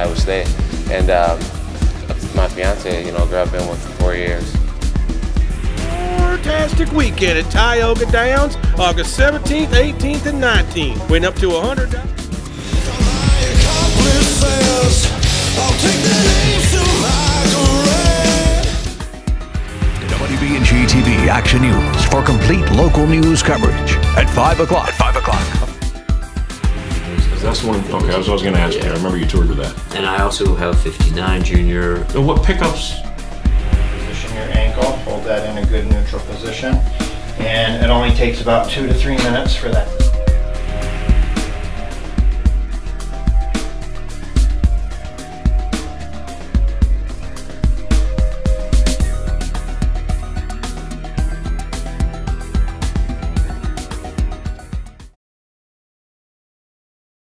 Iowa State. And um, my fiance, you know, girl I've been with for four years. Fantastic weekend at Tioga Downs, August 17th, 18th, and 19th. Win up to a hundred. WBNG TV Action News for complete local news coverage at 5 o'clock. At 5 o'clock. That's one. Okay, I was, I was going to ask you. I remember you toured with that. And I also have 59 junior. And what pickups? Position your ankle, hold that in a good neutral position. And it only takes about two to three minutes for that